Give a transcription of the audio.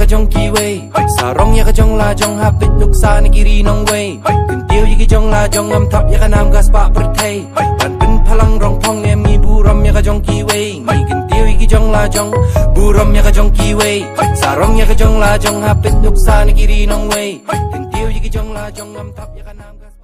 ka jong ki wei sa rong ya ka jong la jong ha pit nuk sa ni kiri nong wei kun tiêu ki jong la jong ngam thap ya ka nam gas pa per pan pin phalang rong phong em mi bu rom ya ka jong ki wei mi kun ki jong la jong bu rom ya ka jong ki wei sa rong ya ka jong la jong ha pit nuk sa ni kiri nong wei kun tiêu ki jong la jong ngam thap ya ka nam